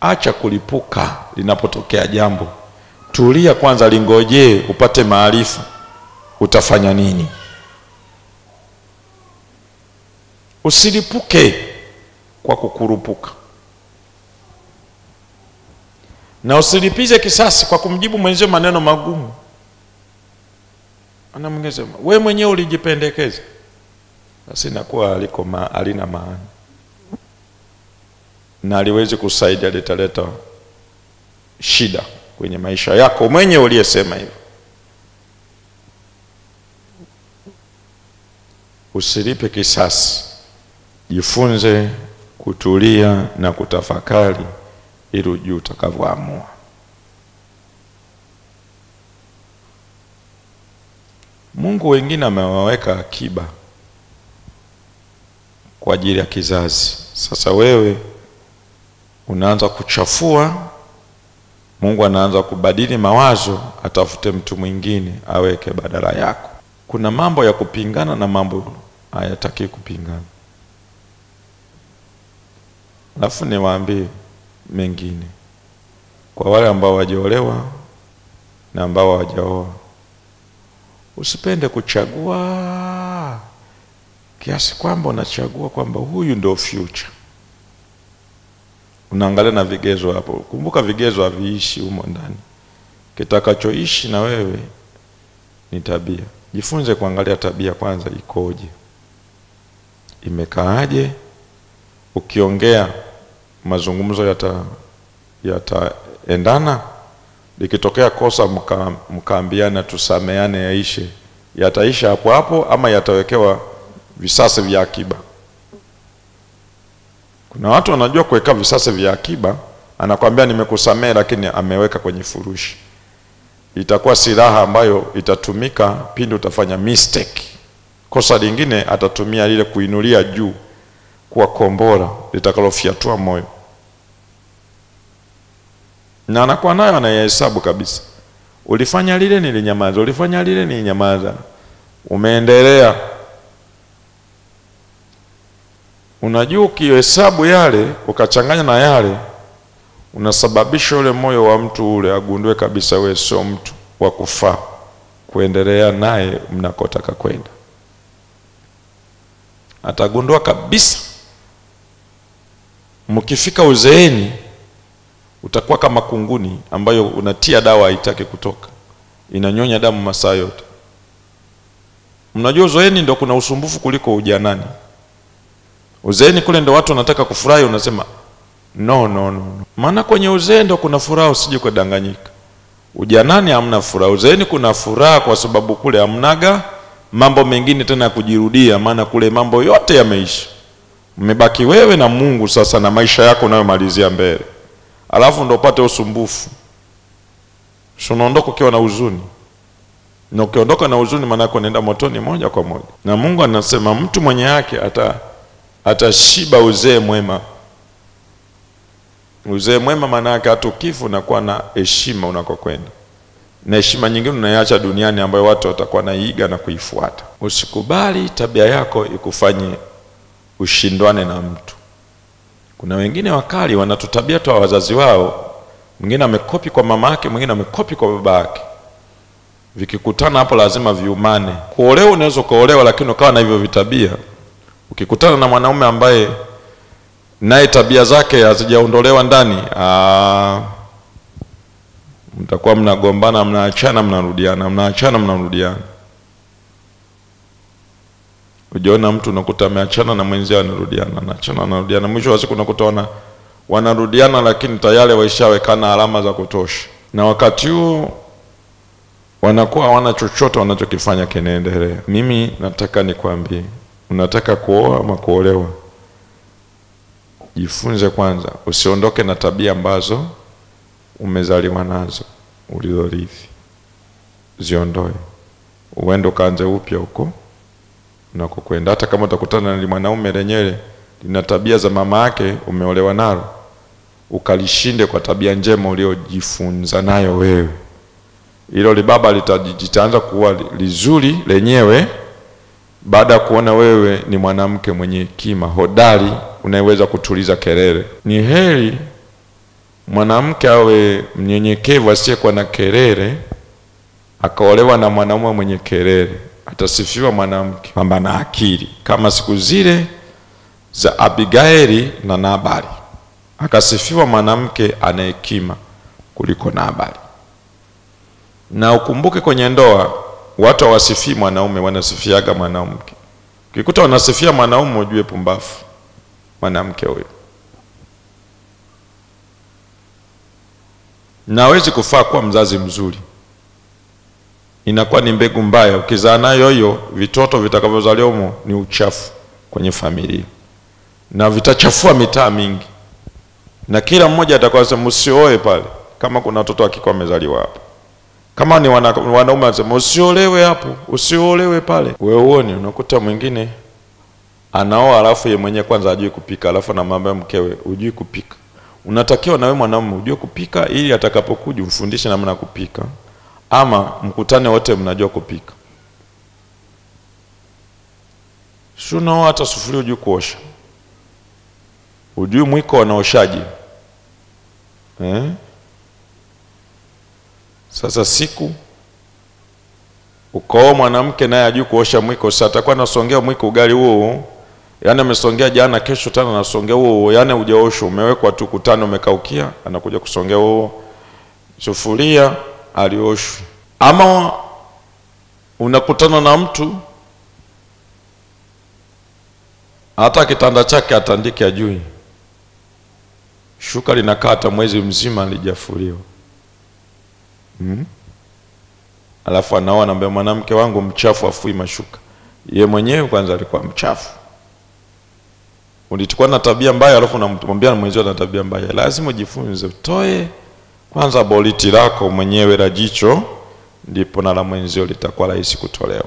acha kulipuka linapotokea jambo. Tulia kwanza, lingojee upate maarifa, utafanya nini. Usilipuke kwa kukurupuka, na usilipize kisasi kwa kumjibu mwenzio maneno magumu. Ana we mwenyewe ulijipendekeza, basi nakuwa aliko ma, alina maana na aliwezi kusaidia, litaleta shida kwenye maisha yako mwenye uliyesema hivyo. Usilipe kisasi, jifunze kutulia na kutafakari ili ujue utakavyoamua. Mungu wengine amewaweka akiba kwa ajili ya kizazi. Sasa wewe unaanza kuchafua, Mungu anaanza kubadili mawazo, atafute mtu mwingine aweke badala yako. Kuna mambo ya kupingana na mambo hayataki kupingana. Alafu niwaambie mengine kwa wale ambao wajaolewa na ambao hawajaoa, usipende kuchagua kiasi kwamba unachagua kwamba huyu ndio future. Unaangalia na vigezo hapo. Kumbuka vigezo haviishi humo ndani, kitakachoishi na wewe ni tabia. Jifunze kuangalia tabia kwanza, ikoje, imekaaje. Ukiongea mazungumzo yata yataendana. Likitokea kosa mka, mkaambiana tusameane, yaishe, yataisha hapo hapo ama yatawekewa visasi vya akiba. Kuna watu wanajua kuweka visasi vya akiba, anakwambia nimekusamehe, lakini ameweka kwenye furushi. Itakuwa silaha ambayo itatumika pindi utafanya mistake. Kosa lingine atatumia lile kuinulia juu kuwa kombora litakalofiatua moyo, na anakuwa nayo anayehesabu kabisa. Ulifanya lile, nilinyamaza. Ulifanya lile, nilinyamaza. Umeendelea Unajua, ukihesabu yale ukachanganya na yale, unasababisha ule moyo wa mtu ule agundue kabisa wewe sio mtu wa kufaa kuendelea naye mnakotaka kwenda. Atagundua kabisa. Mkifika uzeeni, utakuwa kama kunguni ambayo unatia dawa haitaki kutoka, inanyonya damu masaa yote. Mnajua uzeeni ndo kuna usumbufu kuliko ujanani. Uzeeni kule ndo watu wanataka kufurahi, unasema no, no, no. Maana kwenye uzee ndo kuna furaha, usije kudanganyika. Ujanani hamna furaha, uzeeni kuna furaha, kwa sababu kule hamnaga mambo mengine tena ya kujirudia, maana kule mambo yote yameisha. Mmebaki wewe na Mungu sasa na maisha yako unayomalizia mbele, alafu ndo upate usumbufu, si unaondoka ukiwa na huzuni, na ukiondoka na huzuni, maana yako unaenda motoni moja kwa moja. Na Mungu anasema mtu mwenye yake ata atashiba uzee mwema. Uzee mwema maana yake hata ukifa unakuwa na heshima unakokwenda, na heshima nyingine unaiacha duniani ambayo watu watakuwa naiiga na kuifuata. Usikubali tabia yako ikufanye ushindwane na mtu. Kuna wengine wakali wanatutabia tu wazazi wao, mwingine amekopi kwa mama yake, mwingine amekopi kwa baba yake. Vikikutana hapo lazima viumane. Kuolewa unaweza kuolewa, lakini ukawa na hivyo vitabia Ukikutana na mwanaume ambaye naye tabia zake hazijaondolewa ndani, mtakuwa mnagombana, mnaachana, mnarudiana, mnaachana, mnarudiana. Ujiona mtu unakuta ameachana na mwenzio, anarudiana, anaachana, anarudiana, mwisho wa siku unakuta wana wanarudiana, lakini tayari waishawekana alama za kutosha, na wakati huo wanakuwa hawana chochote wanachokifanya kinaendelea. Mimi nataka nikwambie Unataka kuoa ama kuolewa, jifunze kwanza, usiondoke na tabia ambazo umezaliwa nazo ulizorithi, ziondoe, uende ukaanze upya huko unakokwenda. Hata kama utakutana na mwanaume lenyewe lina tabia za mama yake, umeolewa nalo, ukalishinde kwa tabia njema uliojifunza nayo wewe, hilo libaba litaanza kuwa lizuri lenyewe baada ya kuona wewe ni mwanamke mwenye hekima hodari unayeweza kutuliza kelele. Ni heri mwanamke awe mnyenyekevu asiyekuwa na kelele akaolewa na mwanaume mwenye kelele. Atasifiwa mwanamke kwamba na akili kama siku zile za abigaili na nabali. Akasifiwa mwanamke ana hekima kuliko nabali. Na ukumbuke kwenye ndoa watu hawasifii mwanaume wanasifiaga mwanamke. Ukikuta wanasifia mwanaume ujue pumbafu mwanamke huyo. Na kufaa kuwa mzazi mzuri. Inakuwa ni mbegu mbaya. Ukizaa nayo hiyo vitoto vitakavyozaliwa humo ni uchafu kwenye familia. Na vitachafua mitaa mingi. Na kila mmoja atakuwa msioe pale. Kama kuna watoto akikuwa amezaliwa hapo kama ni wana, wanaume wanasema usiolewe hapo usiolewe pale. Wewe uone unakuta mwingine anaoa alafu ye mwenyewe kwanza ajui kupika alafu anamwambia mkewe ujui kupika. Unatakiwa na wewe mwanaume ujue kupika ili atakapokuja umfundishe namna kupika ama mkutane wote mnajua kupika. Si hata sufuria ujui kuosha. Ujui mwiko wanaoshaji eh? Sasa siku ukoo mwanamke naye ajui kuosha mwiko. Sasa atakuwa anasongea mwiko ugali huo yaani amesongea jana kesho tena anasongea huo yaani hujaoshwa umewekwa tu kutani umekaukia anakuja kusongea huo sufuria alioshwi. Ama unakutana na mtu hata kitanda chake atandike ajui. Shuka linakaa hata mwezi mzima lijafuliwa hmm? alafu anaoa anaambia mwanamke wangu mchafu afui mashuka. Ye mwenyewe kwanza alikuwa mchafu. Ulitakuwa na tabia mbaya alafu unamwambia na mwenzio na tabia mbaya. Lazima ujifunze utoe kwanza boliti lako mwenyewe la jicho ndipo na la mwenzio litakuwa rahisi kutolewa